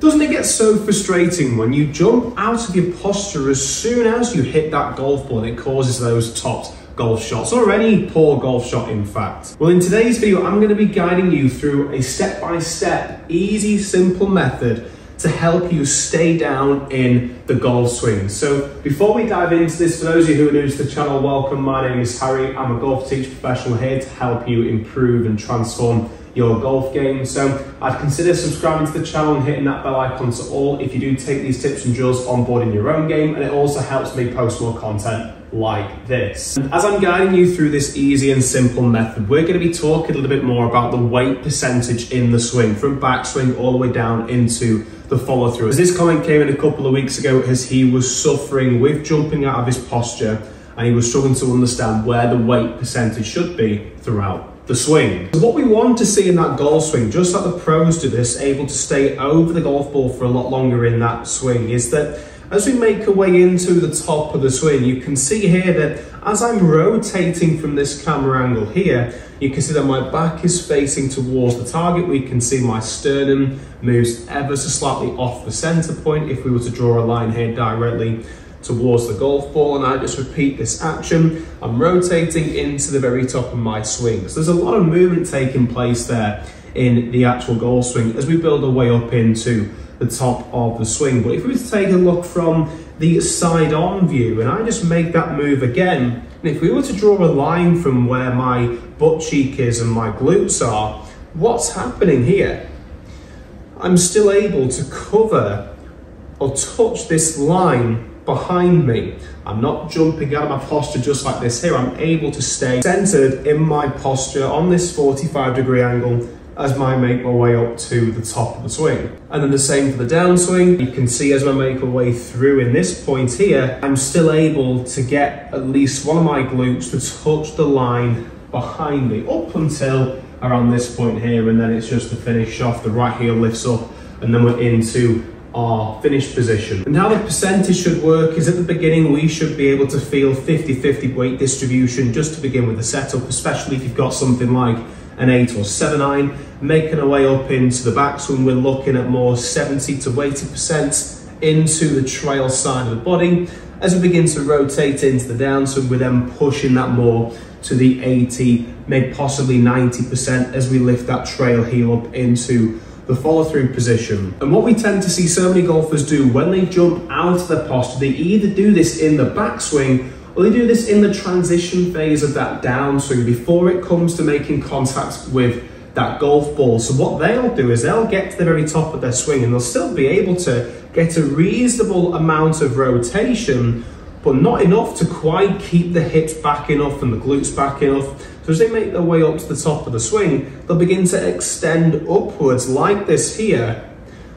Doesn't it get so frustrating when you jump out of your posture as soon as you hit that golf ball and it causes those topped golf shots or any poor golf shot in fact? Well in today's video I'm going to be guiding you through a step-by-step -step, easy simple method to help you stay down in the golf swing. So before we dive into this, for those of you who are new to the channel, welcome. My name is Harry. I'm a golf teacher professional here to help you improve and transform your golf game. So I'd consider subscribing to the channel and hitting that bell icon to all if you do take these tips and drills on board in your own game. And it also helps me post more content like this. And as I'm guiding you through this easy and simple method, we're going to be talking a little bit more about the weight percentage in the swing from backswing all the way down into the follow through. As this comment came in a couple of weeks ago as he was suffering with jumping out of his posture and he was struggling to understand where the weight percentage should be throughout the swing. So what we want to see in that golf swing, just like the pros do this, able to stay over the golf ball for a lot longer in that swing, is that as we make our way into the top of the swing, you can see here that as I'm rotating from this camera angle here, you can see that my back is facing towards the target. We can see my sternum moves ever so slightly off the center point if we were to draw a line here directly towards the golf ball and I just repeat this action. I'm rotating into the very top of my swing. So there's a lot of movement taking place there in the actual golf swing as we build our way up into the top of the swing. But if we were to take a look from the side on view and I just make that move again, and if we were to draw a line from where my butt cheek is and my glutes are, what's happening here? I'm still able to cover or touch this line behind me. I'm not jumping out of my posture just like this here. I'm able to stay centered in my posture on this 45 degree angle as I make my way up to the top of the swing. And then the same for the downswing. You can see as I make my way through in this point here, I'm still able to get at least one of my glutes to touch the line behind me up until around this point here. And then it's just to finish off, the right heel lifts up and then we're into our finished position. And how the percentage should work is at the beginning, we should be able to feel 50-50 weight distribution just to begin with the setup, especially if you've got something like an eight or seven iron. Making our way up into the backswing, we're looking at more 70 to 80% into the trail side of the body. As we begin to rotate into the downswing, we're then pushing that more to the 80, maybe possibly 90% as we lift that trail heel up into the follow through position. And what we tend to see so many golfers do when they jump out of their posture, they either do this in the backswing or they do this in the transition phase of that downswing before it comes to making contact with that golf ball. So what they'll do is they'll get to the very top of their swing and they'll still be able to get a reasonable amount of rotation, but not enough to quite keep the hips back enough and the glutes back enough so as they make their way up to the top of the swing, they'll begin to extend upwards like this here,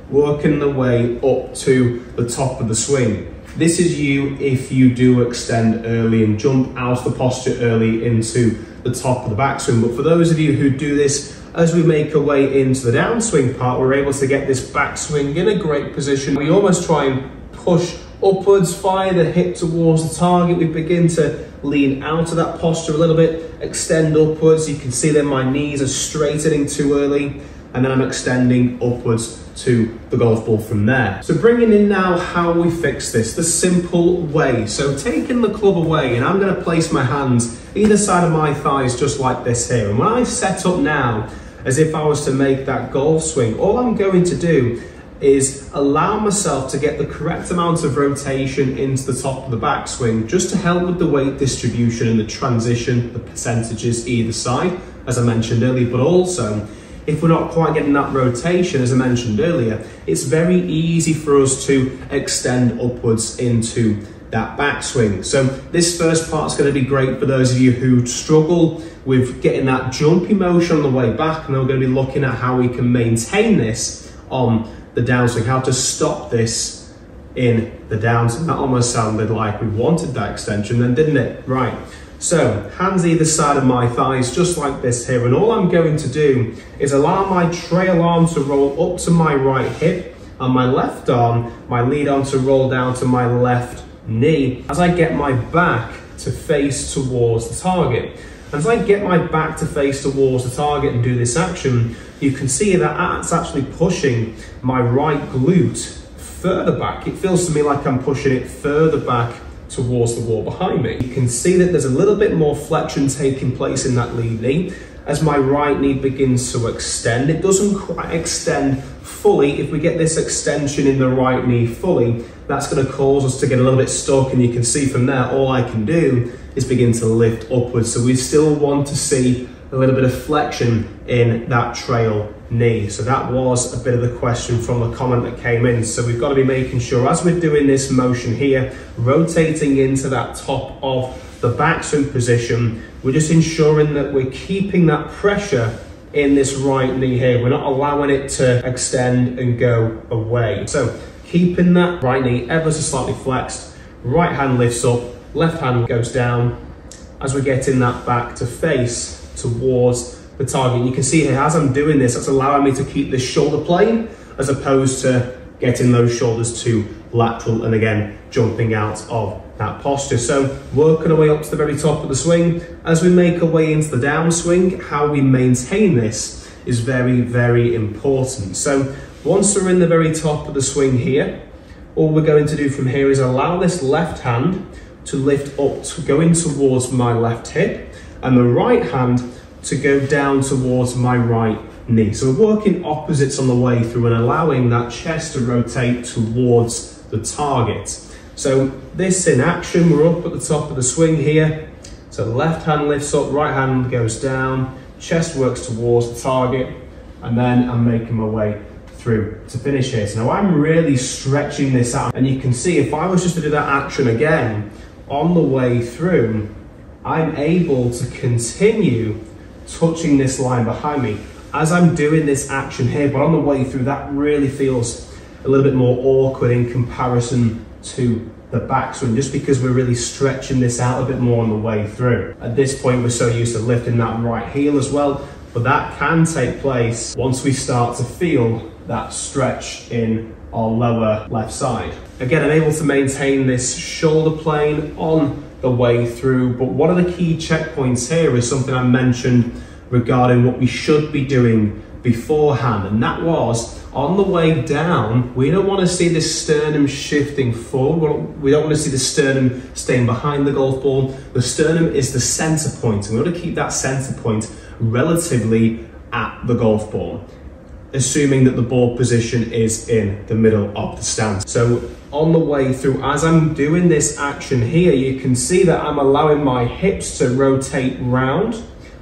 working their way up to the top of the swing. This is you if you do extend early and jump out of the posture early into the top of the backswing. But for those of you who do this as we make our way into the downswing part, we're able to get this backswing in a great position. We almost try and push upwards, fire the hip towards the target. We begin to lean out of that posture a little bit, extend upwards. You can see then my knees are straightening too early and then I'm extending upwards to the golf ball from there. So bringing in now how we fix this, the simple way. So taking the club away and I'm gonna place my hands either side of my thighs just like this here. And when I set up now, as if I was to make that golf swing, all I'm going to do is allow myself to get the correct amount of rotation into the top of the backswing just to help with the weight distribution and the transition, the percentages either side, as I mentioned earlier, but also if we're not quite getting that rotation, as I mentioned earlier, it's very easy for us to extend upwards into that backswing. So this first part is going to be great for those of you who struggle with getting that jumpy motion on the way back, and we're going to be looking at how we can maintain this on the downswing, how to stop this in the downswing. That almost sounded like we wanted that extension then, didn't it? Right. So, hands either side of my thighs, just like this here. And all I'm going to do is allow my trail arm to roll up to my right hip and my left arm, my lead arm to roll down to my left knee as I get my back to face towards the target. As I get my back to face towards the target and do this action, you can see that that's actually pushing my right glute further back. It feels to me like I'm pushing it further back towards the wall behind me. You can see that there's a little bit more flexion taking place in that lead knee as my right knee begins to extend. It doesn't quite extend fully. If we get this extension in the right knee fully, that's going to cause us to get a little bit stuck and you can see from there all I can do is begin to lift upwards. So we still want to see a little bit of flexion in that trail knee. So that was a bit of the question from the comment that came in. So we've got to be making sure as we're doing this motion here, rotating into that top of the back backswing position, we're just ensuring that we're keeping that pressure in this right knee here. We're not allowing it to extend and go away. So keeping that right knee ever so slightly flexed, right hand lifts up, left hand goes down as we're getting that back to face towards the target. You can see here, as I'm doing this, that's allowing me to keep this shoulder plane as opposed to getting those shoulders too lateral and again, jumping out of that posture. So working our way up to the very top of the swing, as we make our way into the downswing, how we maintain this is very, very important. So once we're in the very top of the swing here, all we're going to do from here is allow this left hand to lift up, to going towards my left hip, and the right hand to go down towards my right knee. So we're working opposites on the way through and allowing that chest to rotate towards the target. So this in action, we're up at the top of the swing here. So left hand lifts up, right hand goes down, chest works towards the target, and then I'm making my way through to finish here. So now I'm really stretching this out, and you can see if I was just to do that action again on the way through, I'm able to continue touching this line behind me as I'm doing this action here, but on the way through, that really feels a little bit more awkward in comparison to the backswing, just because we're really stretching this out a bit more on the way through. At this point, we're so used to lifting that right heel as well, but that can take place once we start to feel that stretch in our lower left side. Again, I'm able to maintain this shoulder plane on the way through, but one of the key checkpoints here is something I mentioned regarding what we should be doing beforehand, and that was on the way down, we don't want to see the sternum shifting forward. We don't want to see the sternum staying behind the golf ball. The sternum is the center point, and we want to keep that center point relatively at the golf ball, assuming that the ball position is in the middle of the stance. So on the way through, as I'm doing this action here, you can see that I'm allowing my hips to rotate round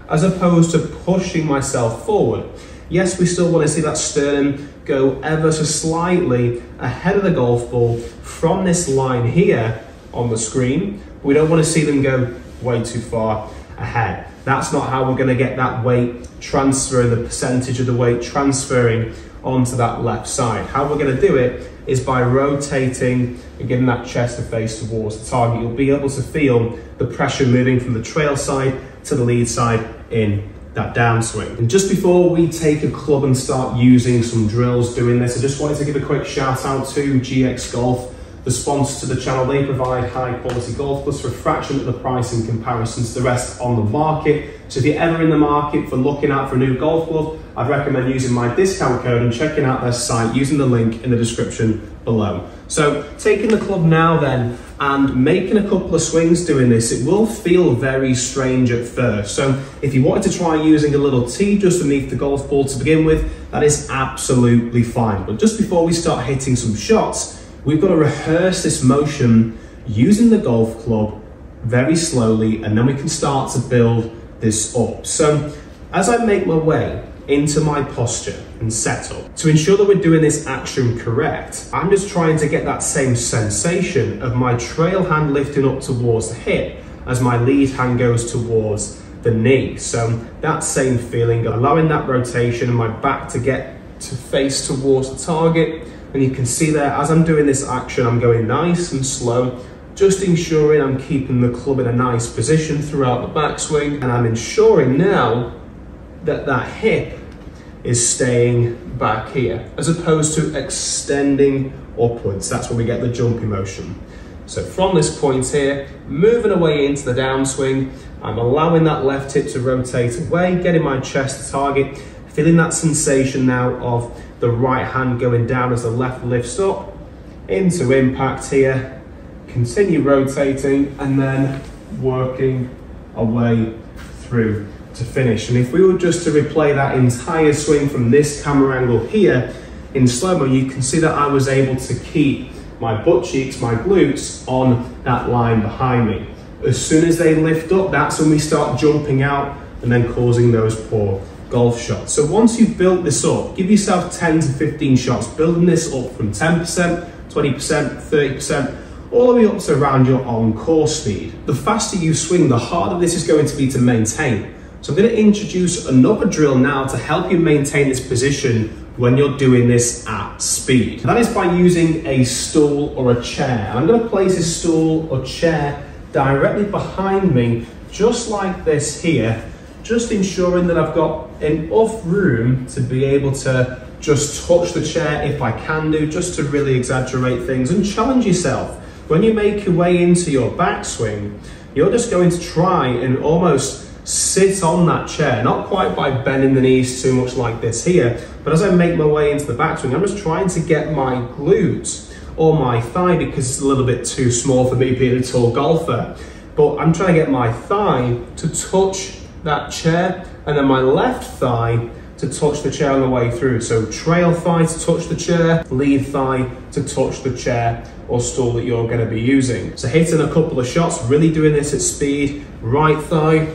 as opposed to pushing myself forward. Yes, we still want to see that sternum go ever so slightly ahead of the golf ball from this line here on the screen. We don't want to see them go way too far ahead. That's not how we're going to get that weight transfer, the percentage of the weight transferring onto that left side. How we're going to do it is by rotating and getting that chest to face towards the target. You'll be able to feel the pressure moving from the trail side to the lead side in that downswing. And just before we take a club and start using some drills doing this, I just wanted to give a quick shout out to GX Golf, the sponsor to the channel. They provide high quality golf clubs for a fraction of the price in comparison to the rest on the market. So if you're ever in the market for looking out for a new golf club, I'd recommend using my discount code and checking out their site using the link in the description below. So taking the club now then and making a couple of swings doing this, it will feel very strange at first. So if you wanted to try using a little tee just beneath the golf ball to begin with, that is absolutely fine. But just before we start hitting some shots, we've got to rehearse this motion using the golf club very slowly and then we can start to build this up. So as I make my way into my posture and setup. To ensure that we're doing this action correct, I'm just trying to get that same sensation of my trail hand lifting up towards the hip as my lead hand goes towards the knee. So that same feeling, allowing that rotation and my back to get to face towards the target. And you can see there, as I'm doing this action, I'm going nice and slow, just ensuring I'm keeping the club in a nice position throughout the backswing. And I'm ensuring now that that hip is staying back here, as opposed to extending upwards. That's where we get the jumping motion. So from this point here, moving away into the downswing, I'm allowing that left hip to rotate away, getting my chest to target, feeling that sensation now of the right hand going down as the left lifts up into impact here. Continue rotating and then working away through to finish. And if we were just to replay that entire swing from this camera angle here in slow-mo, you can see that I was able to keep my butt cheeks, my glutes on that line behind me. As soon as they lift up, that's when we start jumping out and then causing those poor golf. So once you've built this up, give yourself 10 to 15 shots, building this up from 10%, 20%, 30%, all the way up to around your on-course speed. The faster you swing, the harder this is going to be to maintain. So I'm going to introduce another drill now to help you maintain this position when you're doing this at speed. That is by using a stool or a chair. I'm going to place a stool or chair directly behind me, just like this here, just ensuring that I've got enough room to be able to just touch the chair if I can do, just to really exaggerate things and challenge yourself. When you make your way into your backswing, you're just going to try and almost sit on that chair, not quite by bending the knees too much like this here, but as I make my way into the backswing, I'm just trying to get my glutes or my thigh because it's a little bit too small for me being a tall golfer. But I'm trying to get my thigh to touch that chair and then my left thigh to touch the chair on the way through. So trail thigh to touch the chair, lead thigh to touch the chair or stool that you're gonna be using. So hitting a couple of shots, really doing this at speed, right thigh,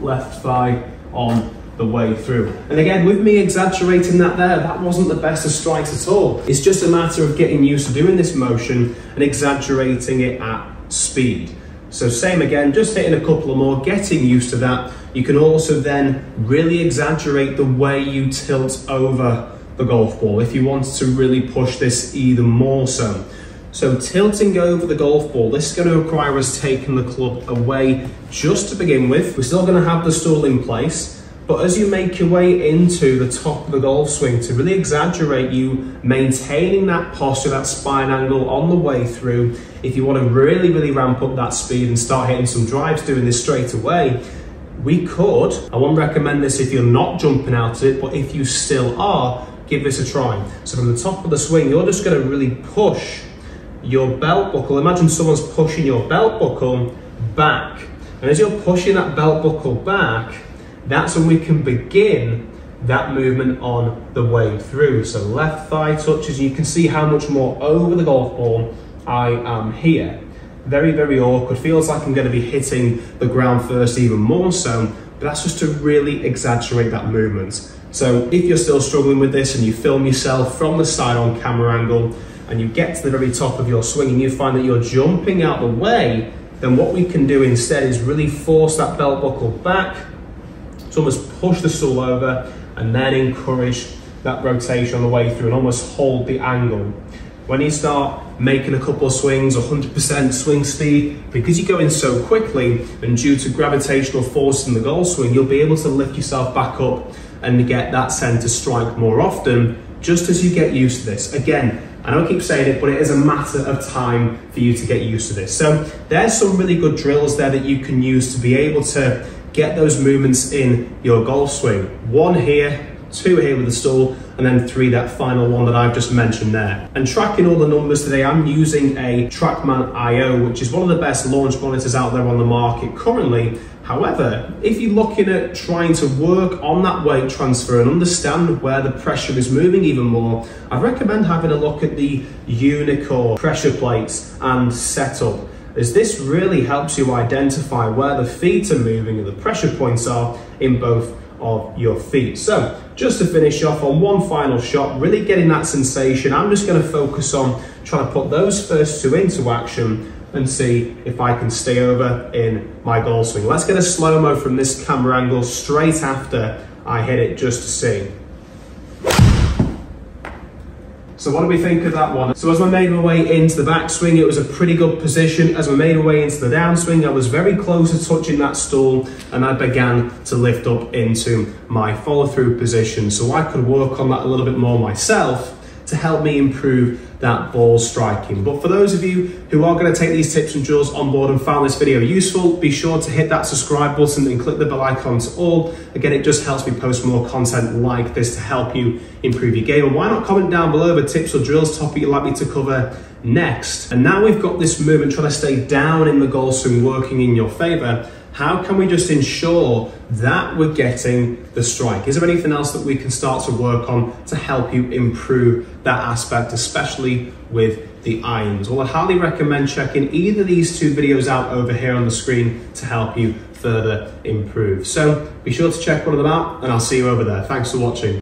left thigh on the way through. And again, with me exaggerating that there, that wasn't the best of strikes at all. It's just a matter of getting used to doing this motion and exaggerating it at speed. So same again, just hitting a couple of more, getting used to that. You can also then really exaggerate the way you tilt over the golf ball if you want to really push this even more so. So tilting over the golf ball, this is going to require us taking the club away just to begin with. We're still going to have the stool in place, but as you make your way into the top of the golf swing to really exaggerate you maintaining that posture, that spine angle on the way through, if you want to really, really ramp up that speed and start hitting some drives doing this straight away, we could, I won't recommend this if you're not jumping out of it, but if you still are, give this a try. So from the top of the swing, you're just going to really push your belt buckle. Imagine someone's pushing your belt buckle back. And as you're pushing that belt buckle back, that's when we can begin that movement on the way through. So left thigh touches, you can see how much more over the golf ball I am here. Very, very awkward. Feels like I'm gonna be hitting the ground first even more so, but that's just to really exaggerate that movement. So if you're still struggling with this and you film yourself from the side on camera angle, and you get to the very top of your swing and you find that you're jumping out the way, then what we can do instead is really force that belt buckle back to almost push the stool over and then encourage that rotation on the way through and almost hold the angle. When you start making a couple of swings, 100% swing speed, because you're going so quickly and due to gravitational force in the golf swing, you'll be able to lift yourself back up and get that center strike more often, just as you get used to this. Again, I don't keep saying it, but it is a matter of time for you to get used to this. So there's some really good drills there that you can use to be able to get those movements in your golf swing. One here, two here with the stool, and then three, that final one that I've just mentioned there. And tracking all the numbers today, I'm using a TrackMan IO, which is one of the best launch monitors out there on the market currently. However, if you're looking at trying to work on that weight transfer and understand where the pressure is moving even more, I recommend having a look at the Unicor pressure plates and setup as this really helps you identify where the feet are moving and the pressure points are in both of your feet. So just to finish off on one final shot, really getting that sensation, I'm just gonna focus on trying to put those first two into action and see if I can stay over in my golf swing. Let's get a slow-mo from this camera angle straight after I hit it just to see. So what do we think of that one? So as I made my way into the backswing, it was a pretty good position. As I made my way into the downswing, I was very close to touching that stool and I began to lift up into my follow through position. So I could work on that a little bit more myself to help me improve that ball striking. But for those of you who are going to take these tips and drills on board and found this video useful, be sure to hit that subscribe button and click the bell icon to all. Again, it just helps me post more content like this to help you improve your game. And why not comment down below the tips or drills topic you'd like me to cover next? And now we've got this movement trying to stay down in the golf swing working in your favor how can we just ensure that we're getting the strike? Is there anything else that we can start to work on to help you improve that aspect, especially with the irons? Well, I highly recommend checking either these two videos out over here on the screen to help you further improve. So be sure to check one of them out and I'll see you over there. Thanks for watching.